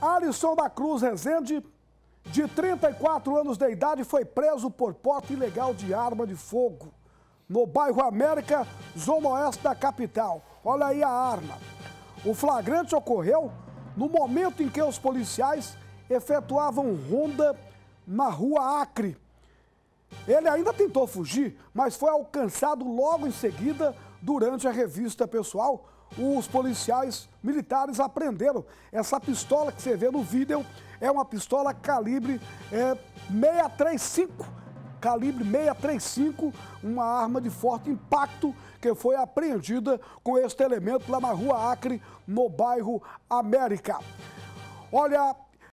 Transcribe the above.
Alisson da Cruz Rezende, de 34 anos de idade, foi preso por porte ilegal de arma de fogo no bairro América, zona oeste da capital. Olha aí a arma. O flagrante ocorreu no momento em que os policiais efetuavam ronda na rua Acre. Ele ainda tentou fugir, mas foi alcançado logo em seguida durante a revista pessoal os policiais militares apreenderam essa pistola que você vê no vídeo. É uma pistola calibre é, 635, calibre 635, uma arma de forte impacto que foi apreendida com este elemento lá na rua Acre, no bairro América. Olha,